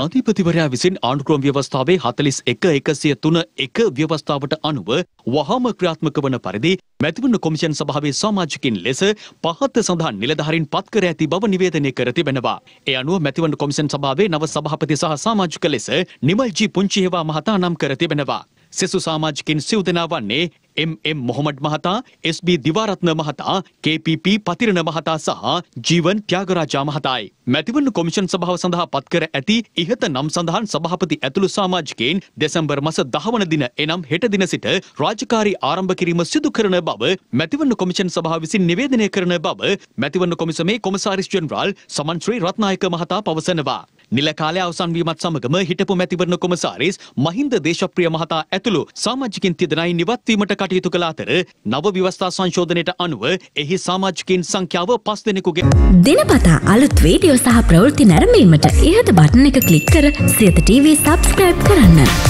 ජනාධිපතිවරයා විසින් ආණ්ඩුක්‍රම ව්‍යවස්ථාවේ හතලිස් එක එකසිය තුන එක ව්‍යවස්ථාවට අනුව වහාම ක්‍රියාත්මක වන පරිදි මැතිවරණ කොමිෂන් සභාවේ සමාජිකින් ලෙස පහත සඳහන් නිලධාරීන් පත්කර ඇති බව නිවේදනය කර තිබෙනවා. ඒ අනුව මැතිවරණ කොමිෂන් සභාවේ නව සභාපති සහ සමාජික ලෙස නිමල්ජී පුංචිහෙවා මහතා නම් කර තිබෙනවා. සෙසු සාමාජිකින් සිව් දෙනා වන්නේ එම්.එම්. මොහොමඩ් මහතා, එස්.බී. දිවාරත්න මහතා, කේ.පී.පී. පතිරණ මහතා සහ ජීවන් ත්‍යාගරාජා මහතායි. මැතිවරණ කොමිෂන් සභාව සඳහා පත්කර ඇති ඉහත නම් සඳහන් සභාපති ඇතුළු සාමාජිකයින් දෙසැම්බර් මස 10 වන දින එනම් හෙට දින සිට රාජකාරී ආරම්භ කිරීම සිදු කරන බව මැතිවරණ කොමිෂන් සභාව විසින් නිවේදනය කරන බව මැතිවරණ කොමිසමේ කොමසාරිස් ජෙනරාල් සමන් ශ්‍රී රත්නායක මහතා පවසනවා. නිල කාලය අවසන් වීමත් සමගම හිටපු මැතිවරණ කොමසාරිස් මහින්ද දේශප්‍රිය මහතා ඇතුළු සමාජිකින් තිදෙනයි නිවත්වීමට කටයුතු කළ අතර නව ව්‍යවස්ථා සංශෝධනයට අනුව එහි සමාජිකින් සංඛ්‍යාව පස් දෙනෙකුගේ දිනපතා අලුත් වීඩියෝ සහ ප්‍රවෘත්ති නැරඹීමට ඉහත බටන එක ක්ලික් කර සියත TV සබස්ක්‍රයිබ් කරන්න.